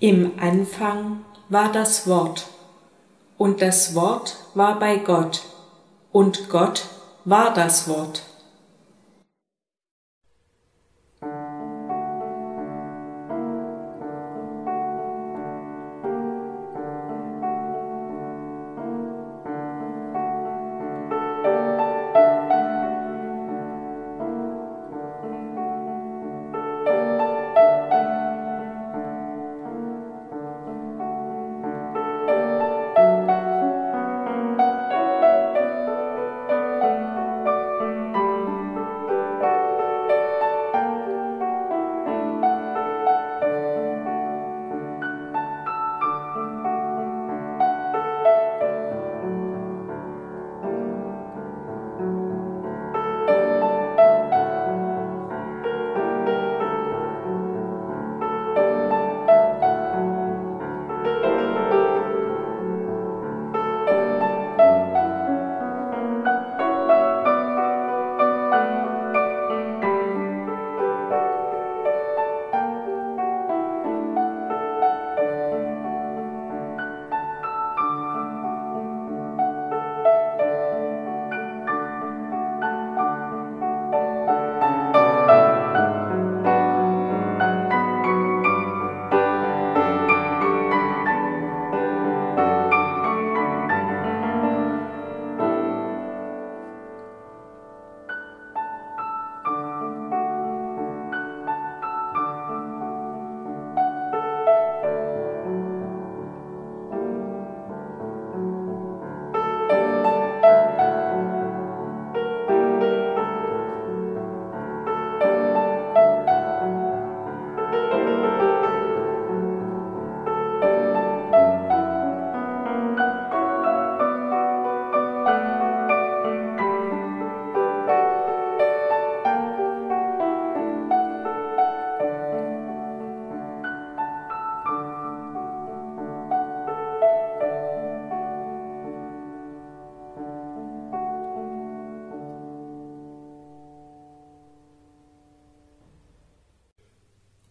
Im Anfang war das Wort, und das Wort war bei Gott, und Gott war das Wort.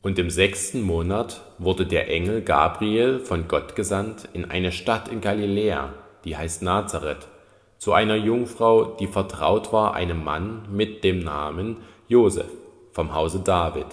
Und im sechsten Monat wurde der Engel Gabriel von Gott gesandt in eine Stadt in Galiläa, die heißt Nazareth, zu einer Jungfrau, die vertraut war einem Mann mit dem Namen Josef vom Hause David.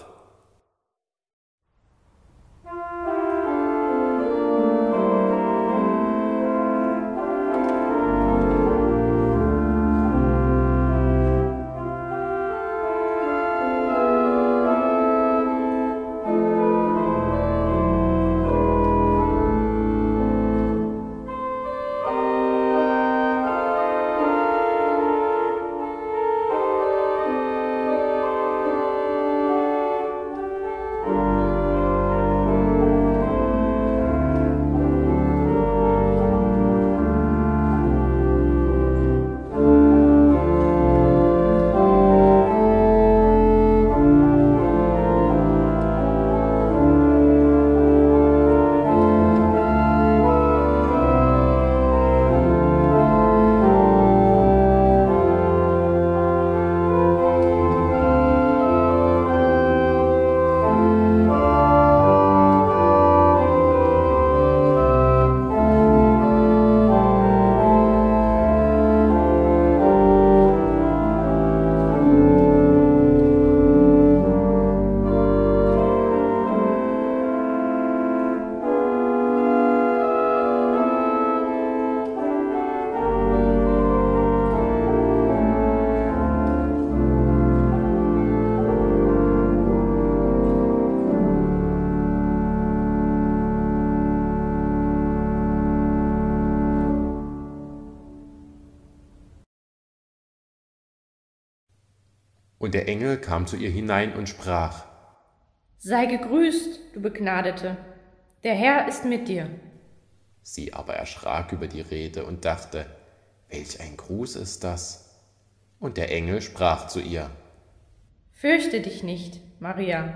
Und der Engel kam zu ihr hinein und sprach, Sei gegrüßt, du Begnadete, der Herr ist mit dir. Sie aber erschrak über die Rede und dachte, welch ein Gruß ist das? Und der Engel sprach zu ihr, Fürchte dich nicht, Maria,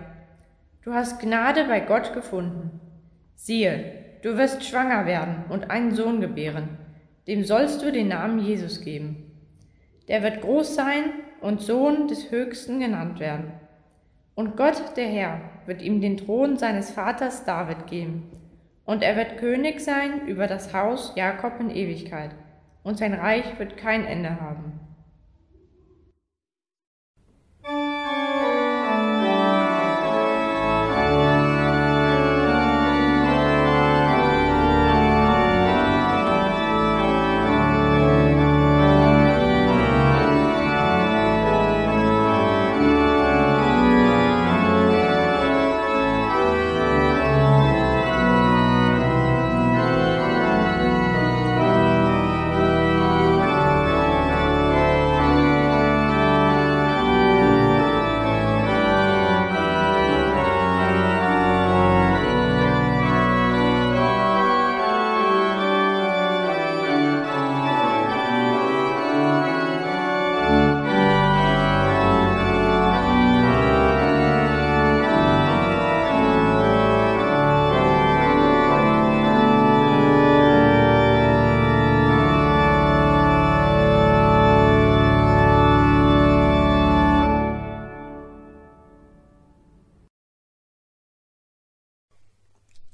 du hast Gnade bei Gott gefunden. Siehe, du wirst schwanger werden und einen Sohn gebären, dem sollst du den Namen Jesus geben. Der wird groß sein und Sohn des Höchsten genannt werden. Und Gott, der Herr, wird ihm den Thron seines Vaters David geben. Und er wird König sein über das Haus Jakob in Ewigkeit, und sein Reich wird kein Ende haben.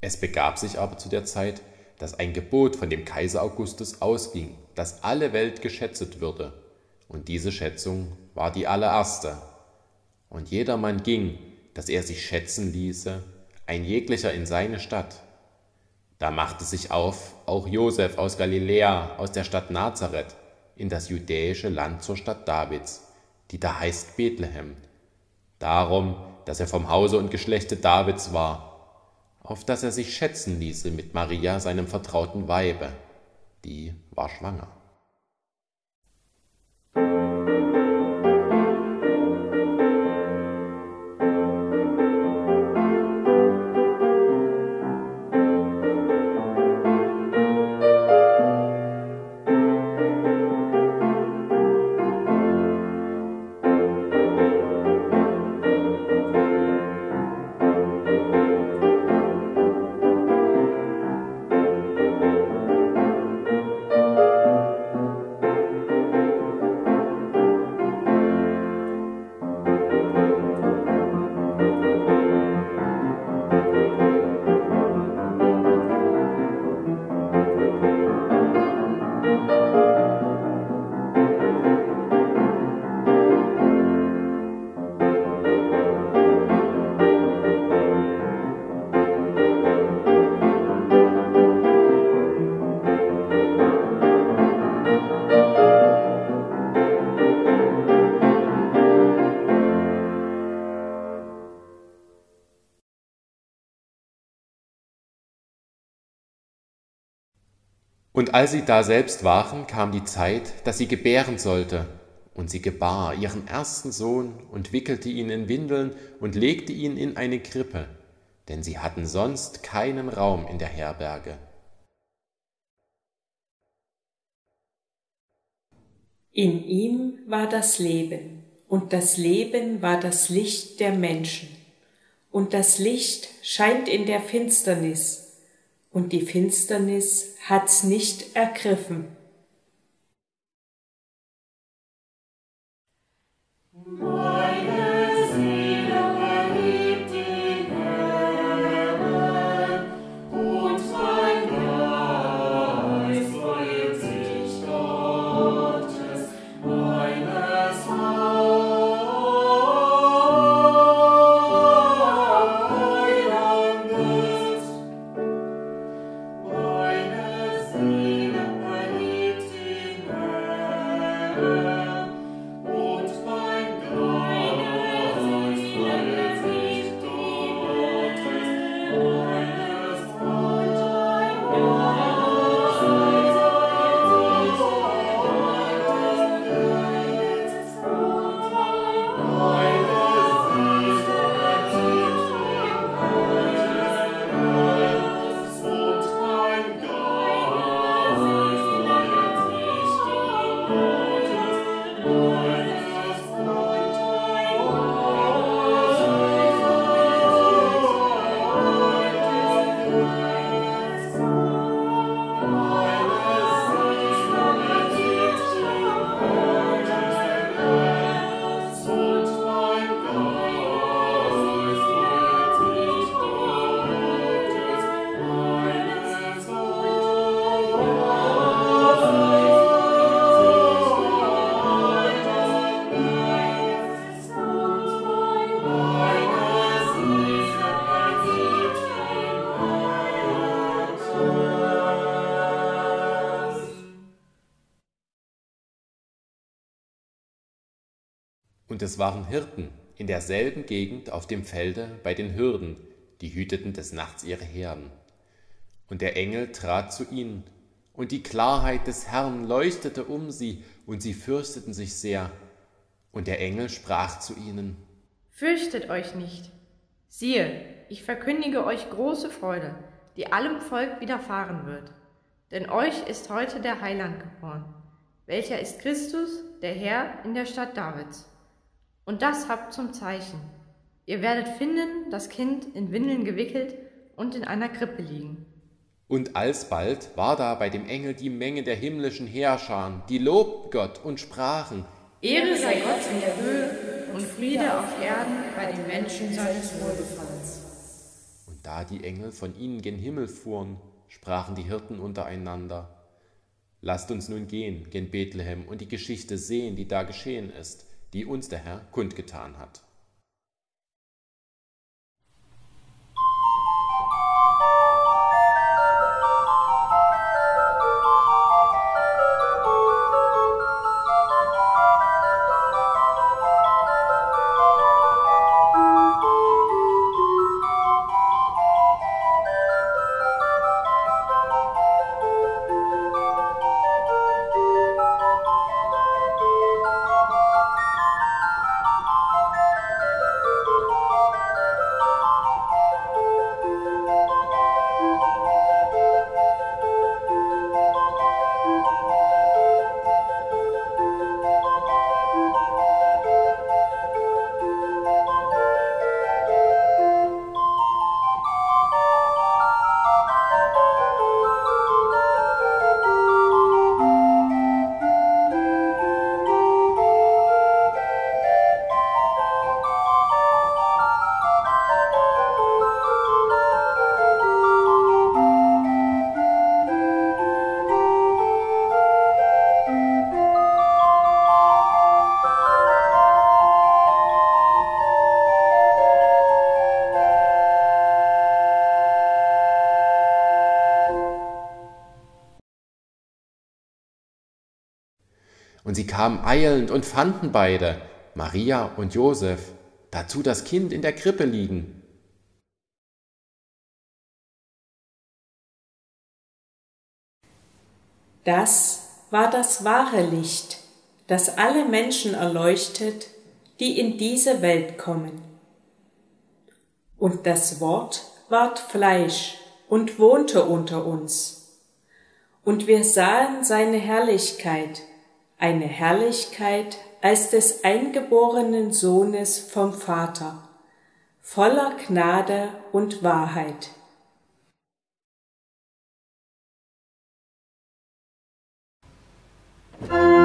Es begab sich aber zu der Zeit, dass ein Gebot von dem Kaiser Augustus ausging, dass alle Welt geschätzet würde. Und diese Schätzung war die allererste. Und jedermann ging, dass er sich schätzen ließe, ein jeglicher in seine Stadt. Da machte sich auf auch Josef aus Galiläa, aus der Stadt Nazareth, in das judäische Land zur Stadt Davids, die da heißt Bethlehem, darum, dass er vom Hause und Geschlechte Davids war, auf dass er sich schätzen ließe mit Maria, seinem vertrauten Weibe, die war schwanger. Und als sie da selbst waren, kam die Zeit, dass sie gebären sollte. Und sie gebar ihren ersten Sohn und wickelte ihn in Windeln und legte ihn in eine Krippe, denn sie hatten sonst keinen Raum in der Herberge. In ihm war das Leben, und das Leben war das Licht der Menschen. Und das Licht scheint in der Finsternis, und die Finsternis hat's nicht ergriffen. Nein. Es waren Hirten in derselben Gegend auf dem Felde bei den Hürden, die hüteten des Nachts ihre Herden. Und der Engel trat zu ihnen, und die Klarheit des Herrn leuchtete um sie, und sie fürchteten sich sehr. Und der Engel sprach zu ihnen, Fürchtet euch nicht. Siehe, ich verkündige euch große Freude, die allem Volk widerfahren wird. Denn euch ist heute der Heiland geboren, welcher ist Christus, der Herr in der Stadt Davids. Und das habt zum Zeichen. Ihr werdet finden, das Kind in Windeln gewickelt und in einer Krippe liegen. Und alsbald war da bei dem Engel die Menge der himmlischen Heerscharen, die lobten Gott und sprachen, Ehre sei Gott in der Höhe und Friede auf Erden bei den Menschen seines Wohlgefallens. Und da die Engel von ihnen gen Himmel fuhren, sprachen die Hirten untereinander, Lasst uns nun gehen gen Bethlehem und die Geschichte sehen, die da geschehen ist, die uns der Herr kundgetan hat. Kamen eilend und fanden beide, Maria und Josef, dazu das Kind in der Krippe liegen. Das war das wahre Licht, das alle Menschen erleuchtet, die in diese Welt kommen. Und das Wort ward Fleisch und wohnte unter uns. Und wir sahen seine Herrlichkeit, eine Herrlichkeit als des eingeborenen Sohnes vom Vater, voller Gnade und Wahrheit. Musik